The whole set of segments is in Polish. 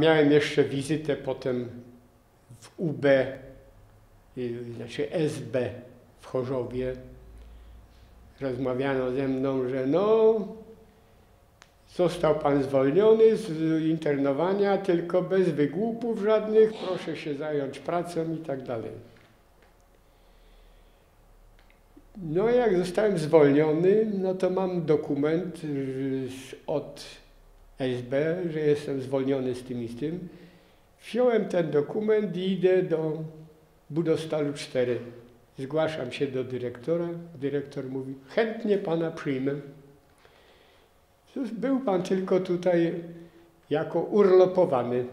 Miałem jeszcze wizytę potem w UB, y, znaczy SB w Chorzowie. Rozmawiano ze mną, że no, został pan zwolniony z internowania, tylko bez wygłupów żadnych, proszę się zająć pracą i tak dalej. No jak zostałem zwolniony, no to mam dokument y, od SB, że jestem zwolniony z tym i z tym. Wziąłem ten dokument i idę do Budostalu 4. Zgłaszam się do dyrektora. Dyrektor mówi, chętnie pana przyjmę. Był pan tylko tutaj jako urlopowany.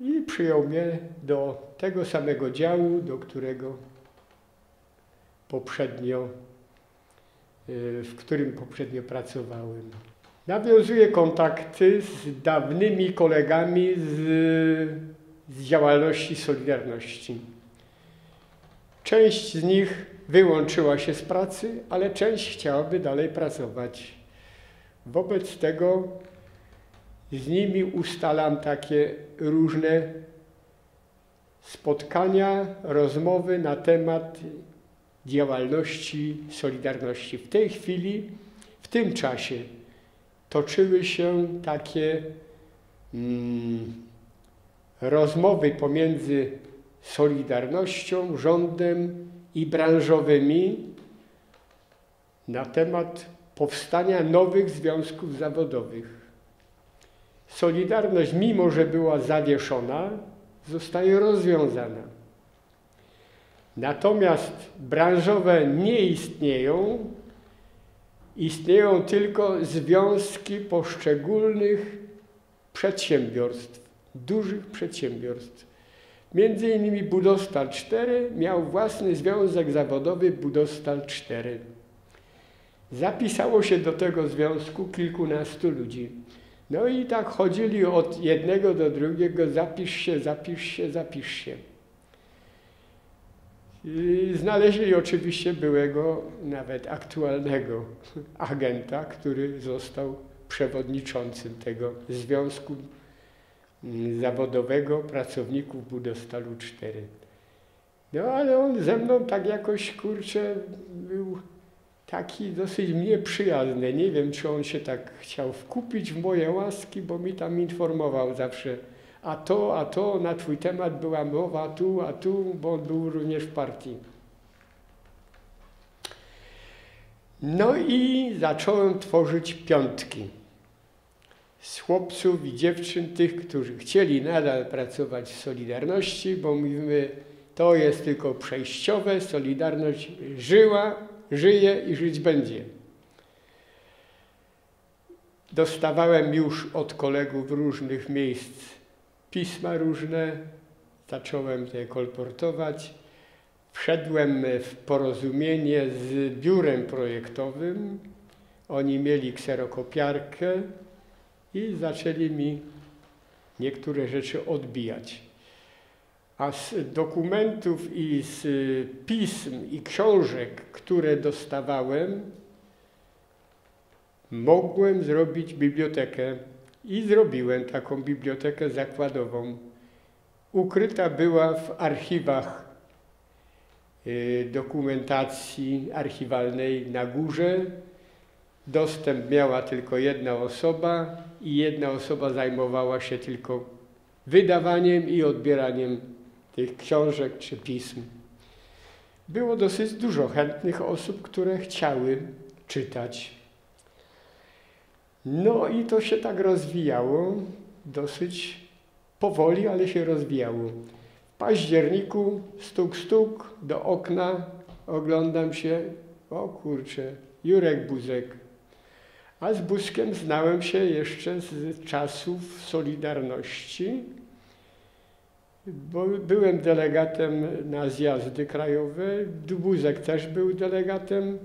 I przyjął mnie do tego samego działu, do którego poprzednio, y, w którym poprzednio pracowałem. Nawiązuję kontakty z dawnymi kolegami z, z działalności Solidarności. Część z nich wyłączyła się z pracy, ale część chciałaby dalej pracować. Wobec tego z nimi ustalam takie różne spotkania, rozmowy na temat działalności Solidarności. W tej chwili, w tym czasie toczyły się takie mm, rozmowy pomiędzy Solidarnością, rządem i branżowymi na temat powstania nowych związków zawodowych. Solidarność, mimo że była zawieszona, zostaje rozwiązana. Natomiast branżowe nie istnieją, istnieją tylko związki poszczególnych przedsiębiorstw, dużych przedsiębiorstw. Między innymi Budostal 4 miał własny związek zawodowy Budostal 4. Zapisało się do tego związku kilkunastu ludzi. No i tak chodzili od jednego do drugiego, zapisz się, zapisz się, zapisz się. Znaleźli oczywiście byłego, nawet aktualnego agenta, który został przewodniczącym tego Związku Zawodowego Pracowników Budostalu 4. No ale on ze mną tak jakoś, kurczę, był taki dosyć mnie przyjazny. Nie wiem, czy on się tak chciał wkupić w moje łaski, bo mi tam informował zawsze, a to, a to, na twój temat była mowa tu, a tu, bo on był również w partii. No i zacząłem tworzyć piątki z chłopców i dziewczyn, tych, którzy chcieli nadal pracować w Solidarności, bo mówimy, to jest tylko przejściowe, Solidarność żyła, żyje i żyć będzie. Dostawałem już od kolegów różnych miejsc pisma różne, zacząłem je kolportować. Wszedłem w porozumienie z biurem projektowym. Oni mieli kserokopiarkę i zaczęli mi niektóre rzeczy odbijać. A z dokumentów i z pism i książek, które dostawałem, mogłem zrobić bibliotekę i zrobiłem taką bibliotekę zakładową. Ukryta była w archiwach y, dokumentacji archiwalnej na górze. Dostęp miała tylko jedna osoba i jedna osoba zajmowała się tylko wydawaniem i odbieraniem tych książek czy pism. Było dosyć dużo chętnych osób, które chciały czytać. No i to się tak rozwijało, dosyć powoli, ale się rozwijało. W październiku stuk, stuk do okna, oglądam się, o kurczę, Jurek Buzek. A z Buzkiem znałem się jeszcze z czasów Solidarności, bo byłem delegatem na zjazdy krajowe, Buzek też był delegatem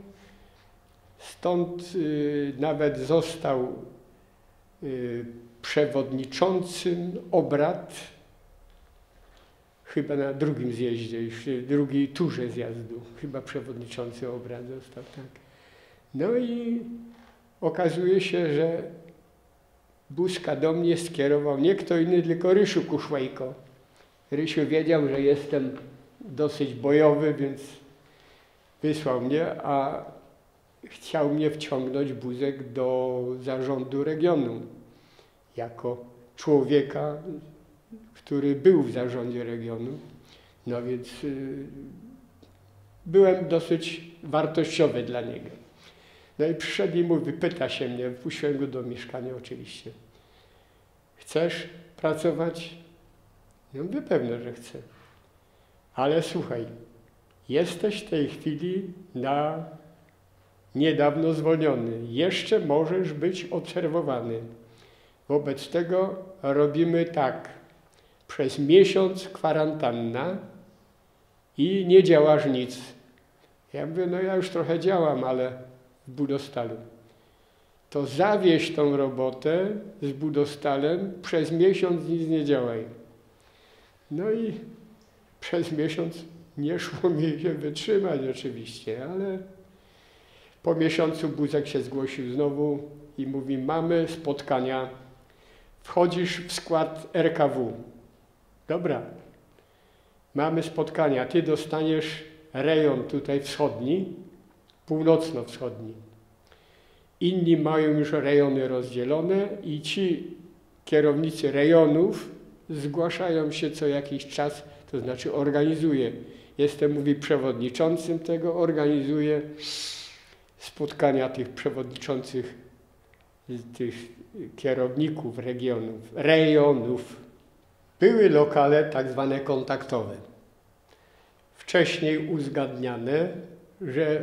Stąd y, nawet został y, przewodniczącym obrad chyba na drugim zjeździe, już drugiej turze zjazdu, chyba przewodniczący obrad został, tak. No i okazuje się, że Buzka do mnie skierował nie kto inny, tylko Rysiu Kuszłejko. Rysiu wiedział, że jestem dosyć bojowy, więc wysłał mnie, a chciał mnie wciągnąć Buzek do zarządu regionu jako człowieka, który był w zarządzie regionu. No więc y, byłem dosyć wartościowy dla niego. No i przyszedł i mówi, pyta się mnie, wpuściłem go do mieszkania oczywiście. Chcesz pracować? Ja mówię, pewnie, że chcę. Ale słuchaj, jesteś w tej chwili na niedawno zwolniony. Jeszcze możesz być obserwowany. Wobec tego robimy tak. Przez miesiąc kwarantanna i nie działasz nic. Ja mówię, no ja już trochę działam, ale w budostalu. To zawieź tą robotę z budostalem, przez miesiąc nic nie działaj. No i przez miesiąc nie szło mi się wytrzymać oczywiście, ale po miesiącu Buzek się zgłosił znowu i mówi, mamy spotkania, wchodzisz w skład RKW. Dobra, mamy spotkania, ty dostaniesz rejon tutaj wschodni, północno-wschodni. Inni mają już rejony rozdzielone i ci kierownicy rejonów zgłaszają się co jakiś czas, to znaczy organizuje. Jestem, mówi, przewodniczącym tego, organizuje spotkania tych przewodniczących, tych kierowników regionów, rejonów. Były lokale tak zwane kontaktowe. Wcześniej uzgadniane, że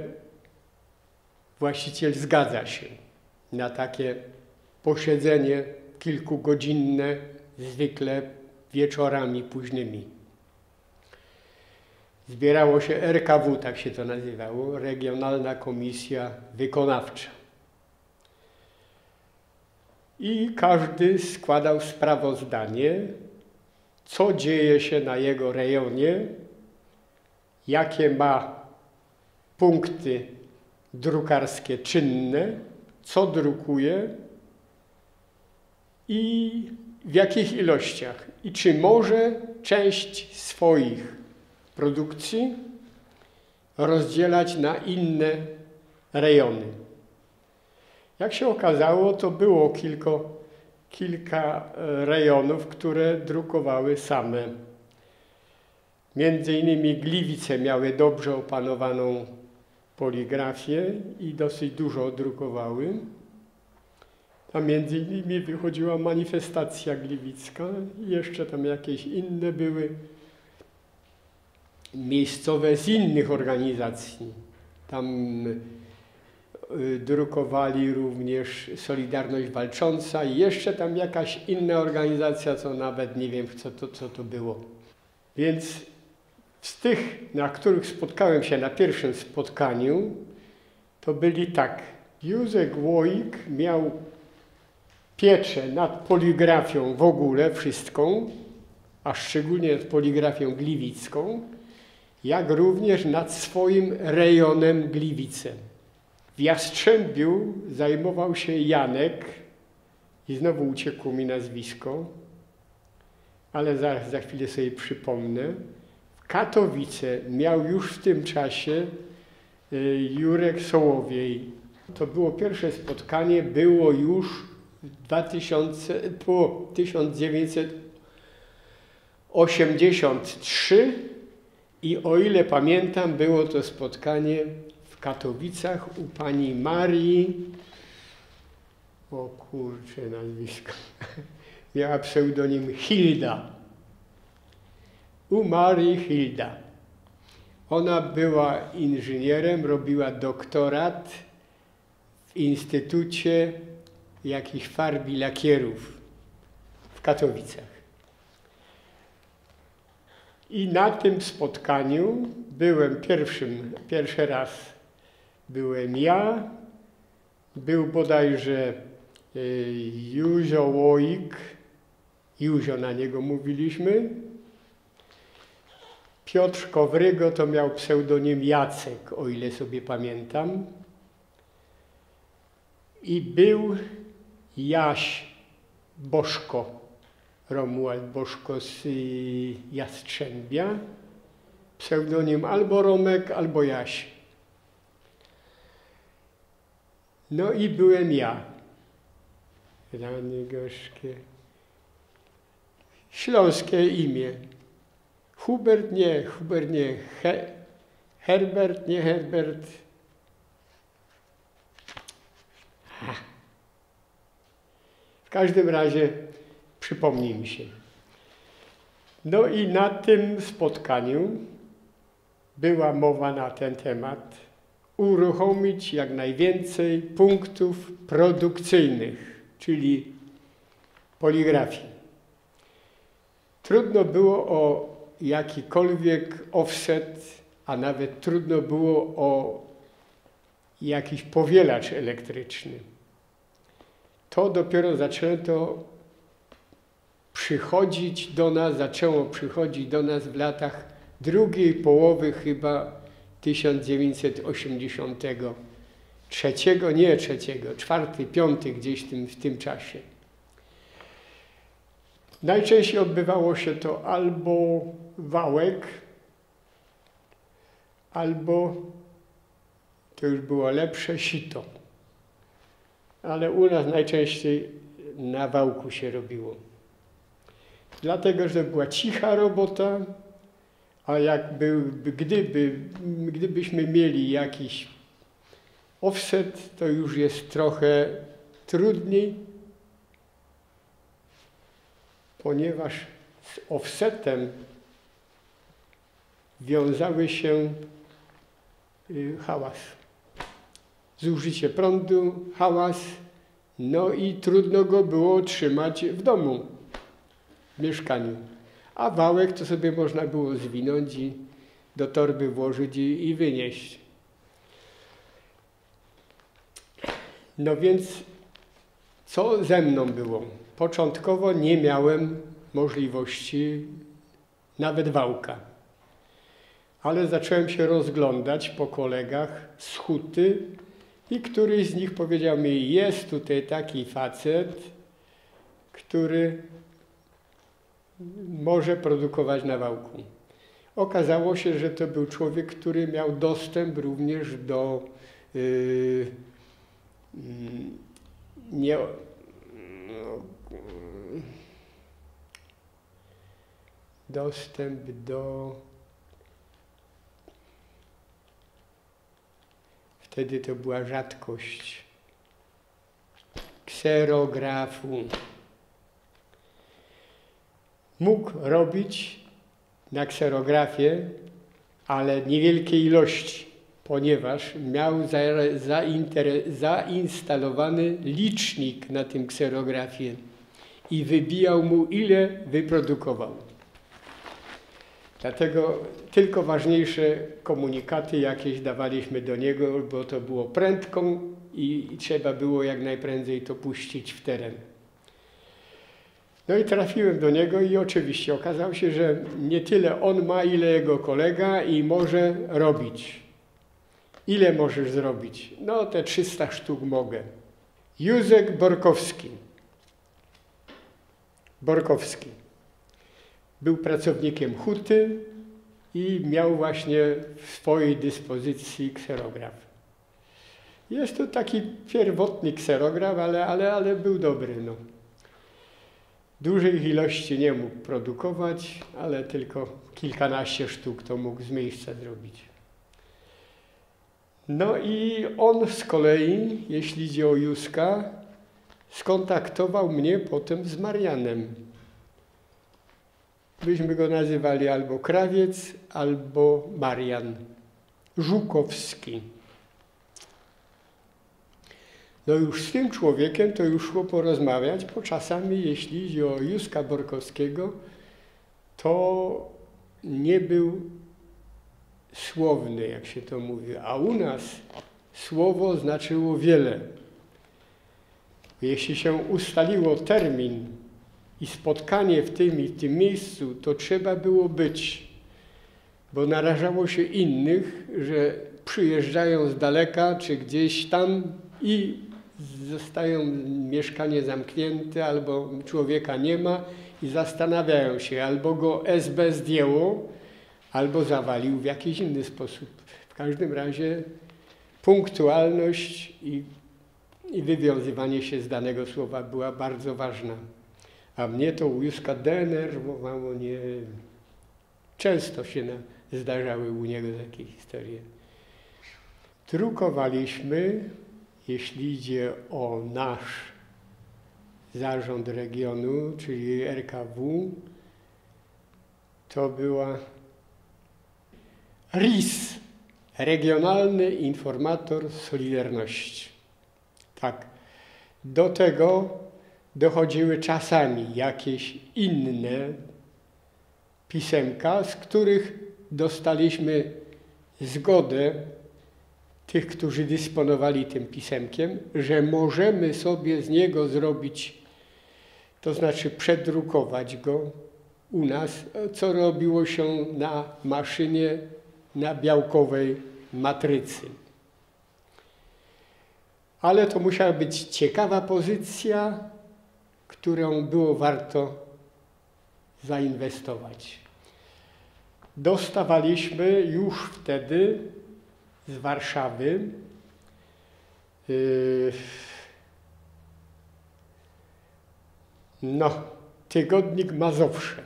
właściciel zgadza się na takie posiedzenie kilkugodzinne, zwykle wieczorami późnymi. Zbierało się RKW, tak się to nazywało, Regionalna Komisja Wykonawcza. I każdy składał sprawozdanie, co dzieje się na jego rejonie, jakie ma punkty drukarskie czynne, co drukuje i w jakich ilościach. I czy może część swoich produkcji rozdzielać na inne rejony. Jak się okazało, to było kilko, kilka e, rejonów, które drukowały same. Między innymi Gliwice miały dobrze opanowaną poligrafię i dosyć dużo drukowały. Tam między innymi wychodziła manifestacja gliwicka i jeszcze tam jakieś inne były miejscowe z innych organizacji. Tam y, drukowali również Solidarność Walcząca i jeszcze tam jakaś inna organizacja, co nawet nie wiem, co to, co to było. Więc z tych, na których spotkałem się na pierwszym spotkaniu, to byli tak. Józek Łoik miał pieczę nad poligrafią w ogóle wszystką, a szczególnie nad poligrafią gliwicką, jak również nad swoim rejonem Gliwice. W Jastrzębiu zajmował się Janek i znowu uciekło mi nazwisko, ale za, za chwilę sobie przypomnę. W Katowice miał już w tym czasie y, Jurek Sołowiej. To było pierwsze spotkanie, było już w 2000, po 1983 i o ile pamiętam, było to spotkanie w Katowicach u pani Marii, o kurczę nazwisko, miała pseudonim Hilda. U Marii Hilda. Ona była inżynierem, robiła doktorat w Instytucie jakichś farb i lakierów w Katowicach. I na tym spotkaniu byłem pierwszym, pierwszy raz byłem ja, był bodajże y, Józio Łoik, Józio na niego mówiliśmy. Piotr Kowrygo to miał pseudonim Jacek, o ile sobie pamiętam. I był Jaś Bożko, Romuald Bożko z Jastrzębia, pseudonim albo Romek, albo Jaś. No i byłem ja. Rany gorzkie. Śląskie imię. Hubert nie, Hubert nie. He, Herbert nie, Herbert. W każdym razie przypomnij mi się. No i na tym spotkaniu była mowa na ten temat uruchomić jak najwięcej punktów produkcyjnych, czyli poligrafii. Trudno było o jakikolwiek offset, a nawet trudno było o jakiś powielacz elektryczny. To dopiero zaczęto przychodzić do nas, zaczęło przychodzić do nas w latach drugiej połowy chyba 1983, nie trzeciego, czwarty, piąty gdzieś tym, w tym czasie. Najczęściej odbywało się to albo wałek, albo to już było lepsze sito. Ale u nas najczęściej na wałku się robiło. Dlatego, że była cicha robota, a jak był, gdyby, gdybyśmy mieli jakiś offset, to już jest trochę trudniej, ponieważ z offsetem wiązały się y, hałas. Zużycie prądu, hałas, no i trudno go było trzymać w domu, w mieszkaniu. A wałek to sobie można było zwinąć i do torby włożyć i, i wynieść. No więc co ze mną było? Początkowo nie miałem możliwości nawet wałka. Ale zacząłem się rozglądać po kolegach z huty i któryś z nich powiedział mi, jest tutaj taki facet, który może produkować na wałku. Okazało się, że to był człowiek, który miał dostęp również do yy, nie, no, dostęp do wtedy to była rzadkość kserografu mógł robić na kserografię, ale niewielkiej ilości, ponieważ miał za, zainstalowany licznik na tym kserografie i wybijał mu, ile wyprodukował. Dlatego tylko ważniejsze komunikaty jakieś dawaliśmy do niego, bo to było prędką i, i trzeba było jak najprędzej to puścić w teren. No i trafiłem do niego i oczywiście okazało się, że nie tyle on ma, ile jego kolega i może robić. Ile możesz zrobić? No te 300 sztuk mogę. Józek Borkowski. Borkowski. Był pracownikiem huty i miał właśnie w swojej dyspozycji kserograf. Jest to taki pierwotny kserograf, ale, ale, ale był dobry. No. Dużych ilości nie mógł produkować, ale tylko kilkanaście sztuk to mógł z miejsca zrobić. No i on z kolei, jeśli idzie o Józka, skontaktował mnie potem z Marianem. Byśmy go nazywali albo Krawiec, albo Marian Żukowski. No już z tym człowiekiem to już szło porozmawiać, bo czasami jeśli idzie o Józka Borkowskiego, to nie był słowny, jak się to mówi, a u nas słowo znaczyło wiele. Jeśli się ustaliło termin i spotkanie w tym i w tym miejscu, to trzeba było być, bo narażało się innych, że przyjeżdżają z daleka czy gdzieś tam i zostają mieszkanie zamknięte, albo człowieka nie ma i zastanawiają się, albo go SB zdjęło, albo zawalił w jakiś inny sposób. W każdym razie punktualność i, i wywiązywanie się z danego słowa była bardzo ważna. A mnie to Łuska denerwowało, nie... Często się na, zdarzały u niego takie historie. Drukowaliśmy, jeśli idzie o nasz zarząd regionu, czyli RKW, to była RIS, Regionalny Informator Solidarności. Tak. Do tego dochodziły czasami jakieś inne pisemka, z których dostaliśmy zgodę tych, którzy dysponowali tym pisemkiem, że możemy sobie z niego zrobić, to znaczy przedrukować go u nas, co robiło się na maszynie na białkowej matrycy. Ale to musiała być ciekawa pozycja, którą było warto zainwestować. Dostawaliśmy już wtedy z Warszawy yy, no, tygodnik Mazowsze.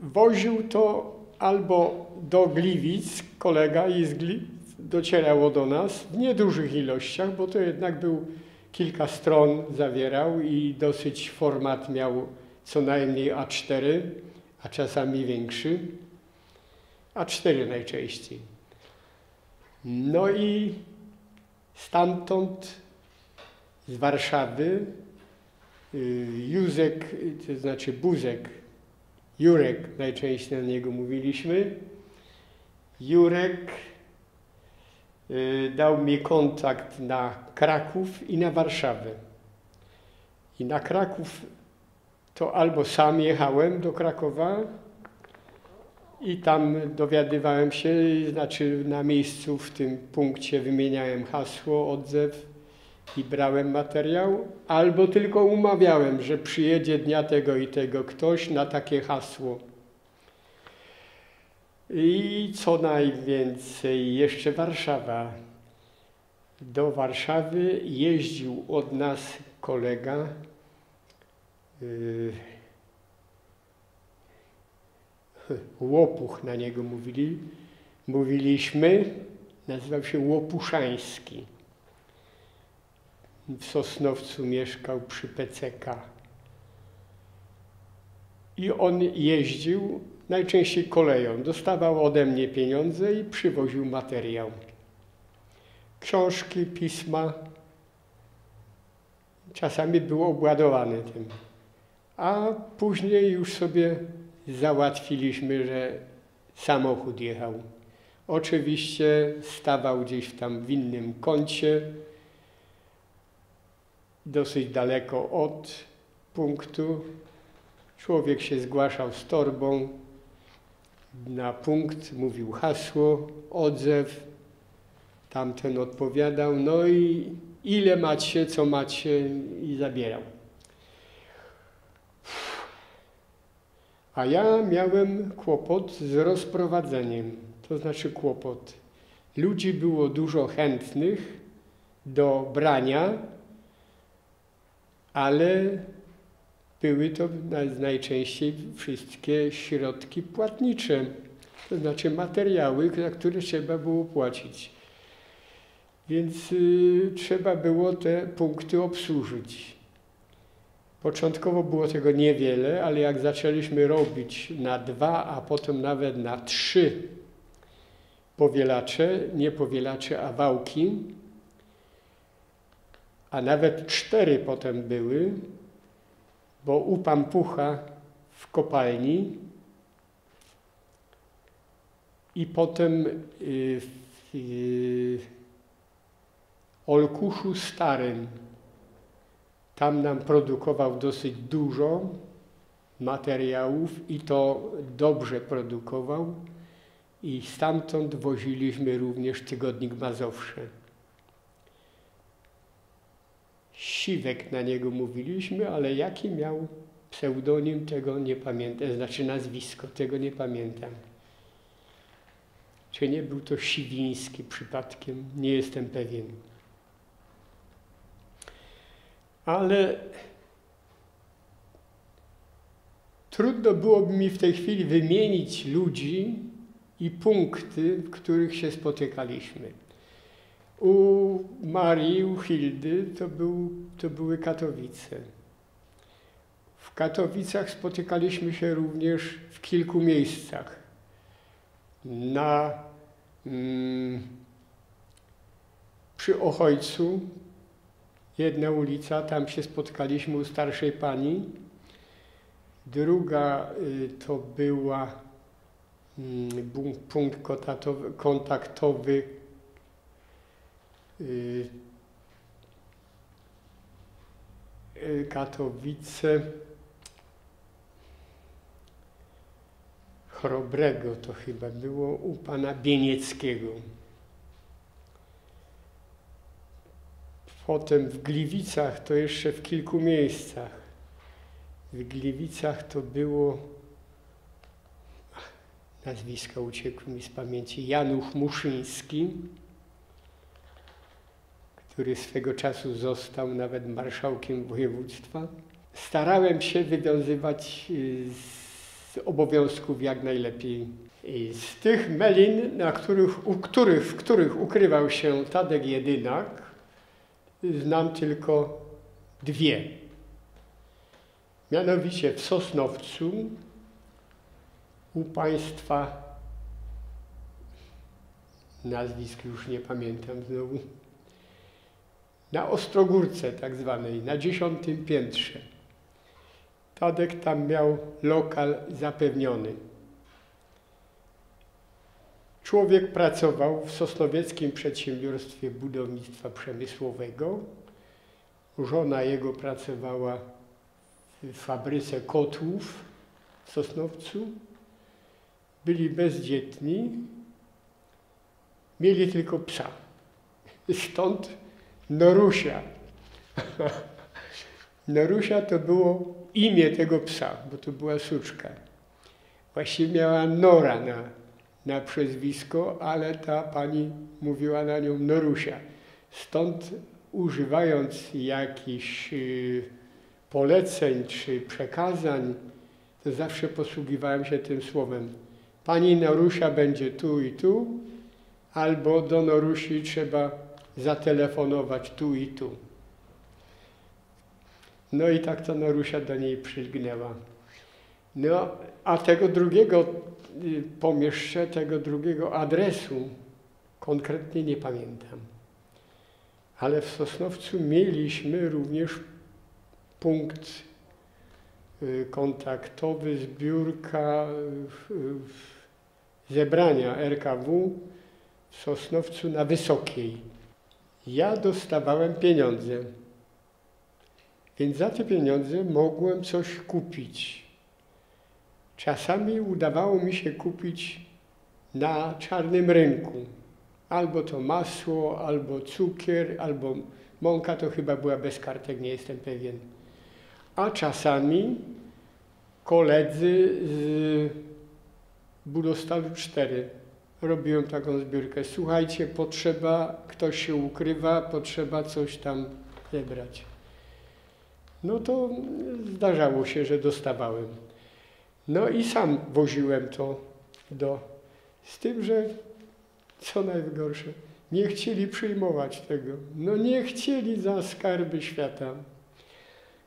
Woził to albo do Gliwic, kolega i z Gliwic docierało do nas w niedużych ilościach, bo to jednak był kilka stron zawierał i dosyć format miał co najmniej A4, a czasami większy. A4 najczęściej. No i stamtąd z Warszawy y, Józek, to znaczy Buzek, Jurek najczęściej na niego mówiliśmy. Jurek y, dał mi kontakt na Kraków i na Warszawę. I na Kraków to albo sam jechałem do Krakowa i tam dowiadywałem się, znaczy na miejscu w tym punkcie wymieniałem hasło, odzew i brałem materiał, albo tylko umawiałem, że przyjedzie dnia tego i tego ktoś na takie hasło. I co najwięcej, jeszcze Warszawa. Do Warszawy jeździł od nas kolega, yy, Łopuch na niego mówili, mówiliśmy, nazywał się Łopuszański w Sosnowcu mieszkał przy PCK. I on jeździł najczęściej koleją. Dostawał ode mnie pieniądze i przywoził materiał. Książki, pisma. Czasami był obładowany tym. A później już sobie załatwiliśmy, że samochód jechał. Oczywiście stawał gdzieś tam w innym kącie, dosyć daleko od punktu. Człowiek się zgłaszał z torbą na punkt, mówił hasło, odzew, tamten odpowiadał, no i ile macie, co macie i zabierał. A ja miałem kłopot z rozprowadzeniem, to znaczy kłopot. Ludzi było dużo chętnych do brania, ale były to najczęściej wszystkie środki płatnicze, to znaczy materiały, za które trzeba było płacić. Więc y, trzeba było te punkty obsłużyć. Początkowo było tego niewiele, ale jak zaczęliśmy robić na dwa, a potem nawet na trzy powielacze, nie powielacze, a wałki, a nawet cztery potem były, bo u Pampucha w kopalni i potem y, w y, Olkuszu Starym. Tam nam produkował dosyć dużo materiałów i to dobrze produkował i stamtąd woziliśmy również tygodnik Mazowsze. Siwek na niego mówiliśmy, ale jaki miał pseudonim, tego nie pamiętam, znaczy nazwisko, tego nie pamiętam. Czy nie był to Siwiński przypadkiem? Nie jestem pewien. Ale trudno byłoby mi w tej chwili wymienić ludzi i punkty, w których się spotykaliśmy. U Marii, u Hildy to, był, to były Katowice. W Katowicach spotykaliśmy się również w kilku miejscach. Na, mm, przy Ochojcu, jedna ulica, tam się spotkaliśmy u starszej pani. Druga y, to była mm, punkt kontaktowy y, y, Katowice. Chrobrego to chyba było u pana Bienieckiego. Potem w Gliwicach to jeszcze w kilku miejscach. W Gliwicach to było, nazwisko uciekło mi z pamięci, Janusz Muszyński, który swego czasu został nawet marszałkiem województwa. Starałem się wywiązywać y, z obowiązków jak najlepiej. I z tych melin, na których, u których, w których ukrywał się Tadek Jedynak, znam tylko dwie. Mianowicie w Sosnowcu u państwa, nazwisk już nie pamiętam znowu, na Ostrogórce tak zwanej, na dziesiątym piętrze. Tadek tam miał lokal zapewniony. Człowiek pracował w Sosnowieckim Przedsiębiorstwie Budownictwa Przemysłowego. Żona jego pracowała w fabryce kotłów w Sosnowcu. Byli bezdzietni. Mieli tylko psa. Stąd Norusia. Norusia to było imię tego psa, bo to była suczka. Właściwie miała Nora na, na przezwisko, ale ta pani mówiła na nią Norusia. Stąd używając jakichś y, poleceń czy przekazań, to zawsze posługiwałem się tym słowem. Pani Norusia będzie tu i tu, albo do Norusi trzeba zatelefonować tu i tu. No i tak to Norusia do niej przylgnęła. No, a tego drugiego y, pomieszczę, tego drugiego adresu konkretnie nie pamiętam. Ale w Sosnowcu mieliśmy również punkt y, kontaktowy, zbiórka zebrania RKW w Sosnowcu na Wysokiej. Ja dostawałem pieniądze więc za te pieniądze mogłem coś kupić. Czasami udawało mi się kupić na czarnym rynku. Albo to masło, albo cukier, albo mąka, to chyba była bez kartek, nie jestem pewien. A czasami koledzy z Budostalu 4 robiłem taką zbiórkę. Słuchajcie, potrzeba, ktoś się ukrywa, potrzeba coś tam zebrać no to zdarzało się, że dostawałem. No i sam woziłem to do, z tym, że co najgorsze, nie chcieli przyjmować tego. No nie chcieli za skarby świata.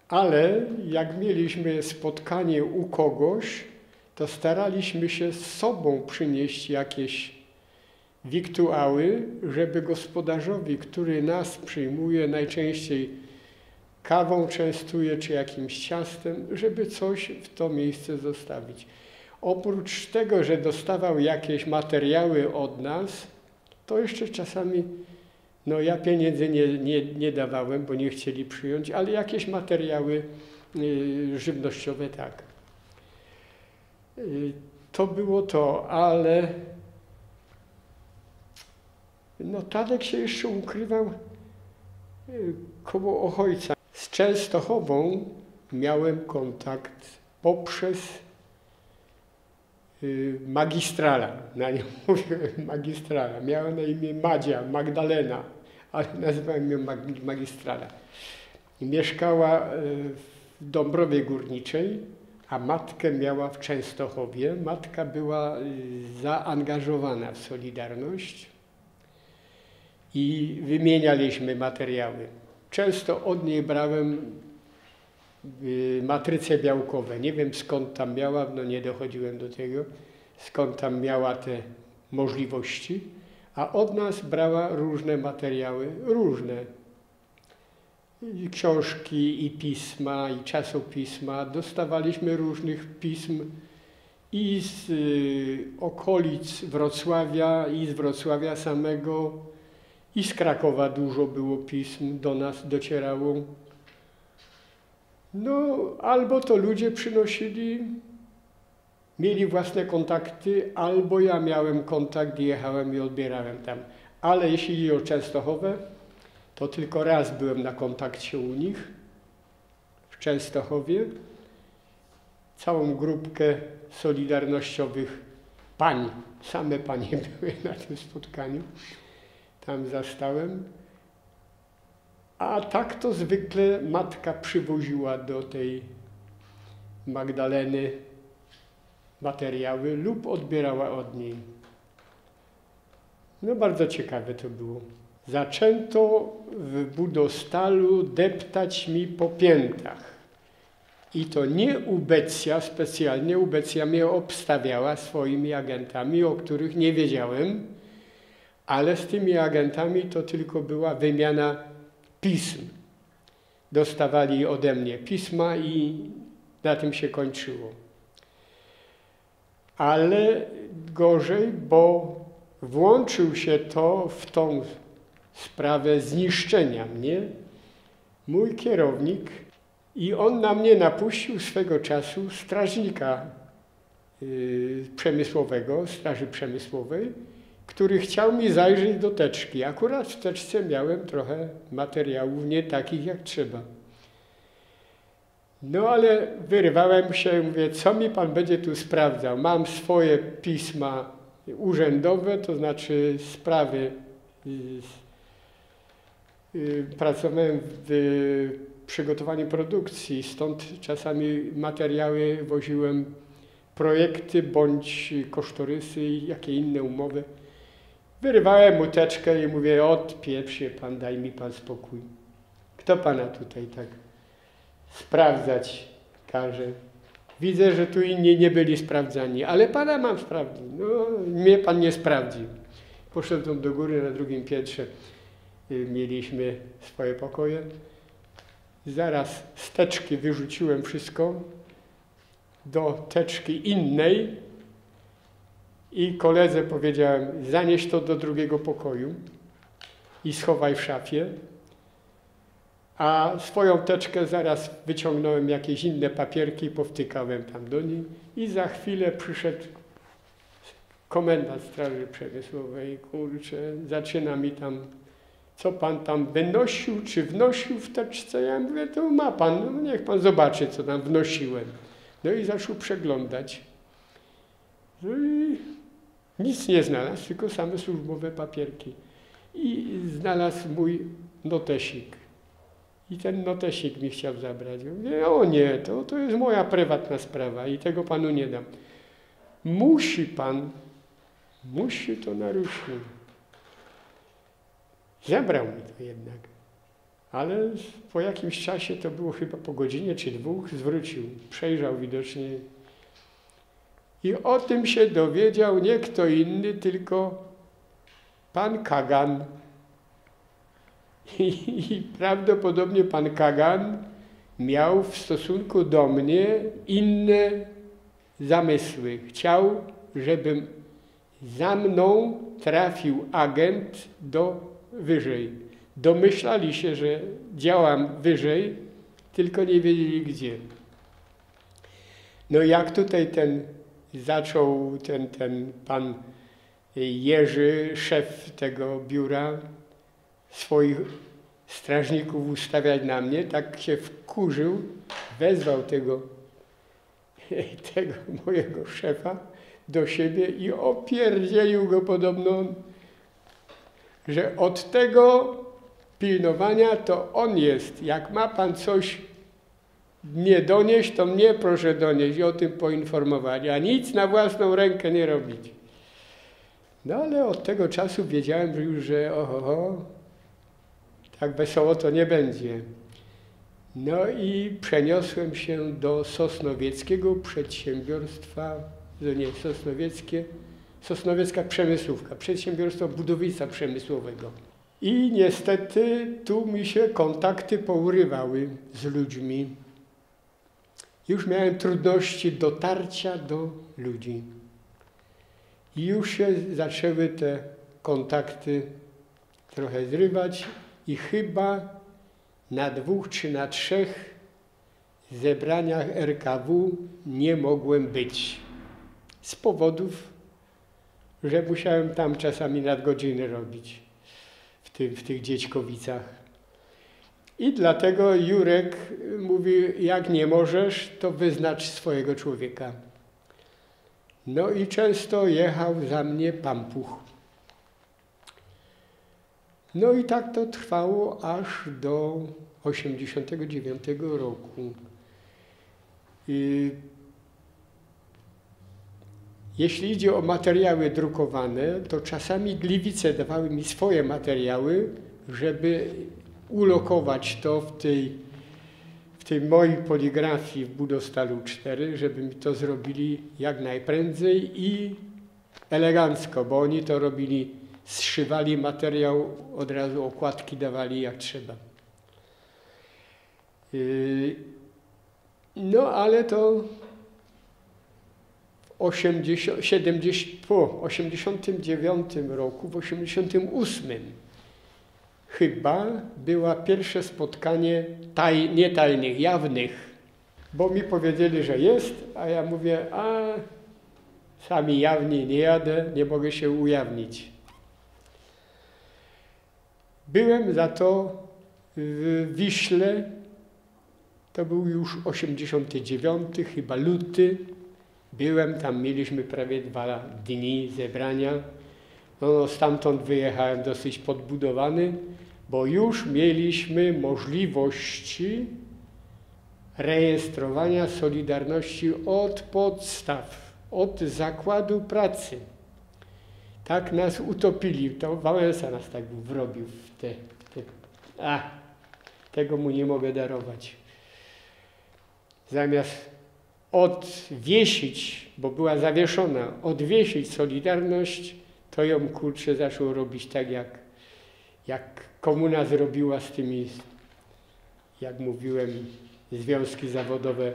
Ale jak mieliśmy spotkanie u kogoś, to staraliśmy się z sobą przynieść jakieś wiktuały, żeby gospodarzowi, który nas przyjmuje najczęściej kawą częstuje, czy jakimś ciastem, żeby coś w to miejsce zostawić. Oprócz tego, że dostawał jakieś materiały od nas, to jeszcze czasami, no ja pieniędzy nie, nie, nie dawałem, bo nie chcieli przyjąć, ale jakieś materiały y, żywnościowe tak. Y, to było to, ale no Tadek się jeszcze ukrywał y, koło Ochojca. Z Częstochową miałem kontakt poprzez y, magistrala, na nią mówię magistrala. Miała na imię Madzia, Magdalena, ale nazywałem ją magistrala. Mieszkała y, w Dąbrowie Górniczej, a matkę miała w Częstochowie. Matka była zaangażowana w Solidarność i wymienialiśmy materiały. Często od niej brałem y, matryce białkowe. Nie wiem skąd tam miała, no nie dochodziłem do tego, skąd tam miała te możliwości, a od nas brała różne materiały, różne. I książki i pisma, i czasopisma. Dostawaliśmy różnych pism i z y, okolic Wrocławia, i z Wrocławia samego, i z Krakowa dużo było pism, do nas docierało. No, albo to ludzie przynosili, mieli własne kontakty, albo ja miałem kontakt jechałem i odbierałem tam. Ale jeśli chodzi o Częstochowę, to tylko raz byłem na kontakcie u nich w Częstochowie. Całą grupkę solidarnościowych pań, same panie były na tym spotkaniu tam zastałem. A tak to zwykle matka przywoziła do tej Magdaleny materiały lub odbierała od niej. No bardzo ciekawe to było. Zaczęto w Budostalu deptać mi po piętach. I to nie Ubecja specjalnie, Ubecja mnie obstawiała swoimi agentami, o których nie wiedziałem, ale z tymi agentami to tylko była wymiana pism. Dostawali ode mnie pisma i na tym się kończyło. Ale gorzej, bo włączył się to w tą sprawę zniszczenia mnie mój kierownik i on na mnie napuścił swego czasu strażnika yy, przemysłowego, Straży Przemysłowej, który chciał mi zajrzeć do teczki. Akurat w teczce miałem trochę materiałów nie takich jak trzeba. No ale wyrwałem się, mówię, co mi pan będzie tu sprawdzał? Mam swoje pisma urzędowe, to znaczy sprawy. Y, pracowałem w przygotowaniu produkcji, stąd czasami materiały woziłem, projekty bądź kosztorysy jakie inne umowy. Wyrywałem muteczkę i mówię, odpieprz się pan, daj mi pan spokój. Kto pana tutaj tak sprawdzać każe? Widzę, że tu inni nie byli sprawdzani, ale pana mam sprawdzić. No, mnie pan nie sprawdzi. Poszedłem do góry na drugim piętrze. Y, mieliśmy swoje pokoje. Zaraz z teczki wyrzuciłem wszystko do teczki innej, i koledze powiedziałem, zanieś to do drugiego pokoju i schowaj w szafie. A swoją teczkę zaraz wyciągnąłem jakieś inne papierki powtykałem tam do niej. I za chwilę przyszedł komendant Straży Przemysłowej. Kurczę, zaczyna mi tam, co pan tam wynosił, czy wnosił w teczce? Ja mówię, to ma pan, no niech pan zobaczy, co tam wnosiłem. No i zaczął przeglądać. No i nic nie znalazł, tylko same służbowe papierki. I znalazł mój notesik. I ten notesik mi chciał zabrać. Mówię, o nie, to, to jest moja prywatna sprawa i tego panu nie dam. Musi pan, musi to naruszyć. Zabrał mi to jednak. Ale po jakimś czasie, to było chyba po godzinie czy dwóch, zwrócił. Przejrzał widocznie i o tym się dowiedział nie kto inny, tylko pan Kagan. I, I, prawdopodobnie pan Kagan miał w stosunku do mnie inne zamysły. Chciał, żebym za mną trafił agent do wyżej. Domyślali się, że działam wyżej, tylko nie wiedzieli gdzie. No jak tutaj ten zaczął ten, ten pan Jerzy, szef tego biura, swoich strażników ustawiać na mnie, tak się wkurzył, wezwał tego, tego mojego szefa do siebie i opierdzielił go podobno, że od tego pilnowania to on jest. Jak ma pan coś nie donieść, to mnie proszę donieść i o tym poinformować, a nic na własną rękę nie robić. No ale od tego czasu wiedziałem już, że oho, tak wesoło to nie będzie. No i przeniosłem się do Sosnowieckiego Przedsiębiorstwa, nie, Sosnowieckie, Sosnowiecka Przemysłówka, Przedsiębiorstwo Budownictwa Przemysłowego. I niestety tu mi się kontakty pourywały z ludźmi. Już miałem trudności dotarcia do ludzi. I już się zaczęły te kontakty trochę zrywać i chyba na dwóch czy na trzech zebraniach RKW nie mogłem być. Z powodów, że musiałem tam czasami nadgodziny robić w, w tych Dziećkowicach. I dlatego Jurek mówi, jak nie możesz, to wyznacz swojego człowieka. No i często jechał za mnie pampuch. No i tak to trwało aż do 89 roku. I jeśli idzie o materiały drukowane, to czasami Gliwice dawały mi swoje materiały, żeby ulokować to w tej, w tej mojej poligrafii w Budostalu 4, żeby mi to zrobili jak najprędzej i elegancko, bo oni to robili, zszywali materiał, od razu okładki dawali jak trzeba. Yy, no ale to w 80, 70, po 89 roku, w 88 chyba była pierwsze spotkanie taj, nie tajnych, jawnych, bo mi powiedzieli, że jest, a ja mówię, a sami jawni nie jadę, nie mogę się ujawnić. Byłem za to w Wiśle, to był już 89, chyba luty. Byłem tam, mieliśmy prawie dwa dni zebrania. No, stamtąd wyjechałem dosyć podbudowany bo już mieliśmy możliwości rejestrowania Solidarności od podstaw, od zakładu pracy. Tak nas utopili, to Wałęsa nas tak wrobił w te, w te a, tego mu nie mogę darować. Zamiast odwiesić, bo była zawieszona, odwiesić Solidarność, to ją kurczę zaczął robić tak jak, jak komuna zrobiła z tymi, jak mówiłem, związki zawodowe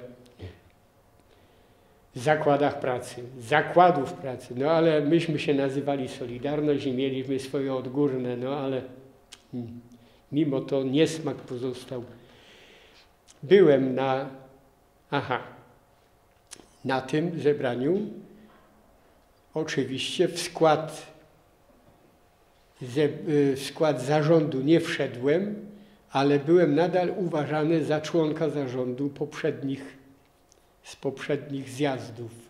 w zakładach pracy, zakładów pracy. No ale myśmy się nazywali Solidarność i mieliśmy swoje odgórne, no ale mimo to niesmak pozostał. Byłem na, aha, na tym zebraniu. Oczywiście w skład w skład zarządu nie wszedłem, ale byłem nadal uważany za członka zarządu poprzednich, z poprzednich zjazdów.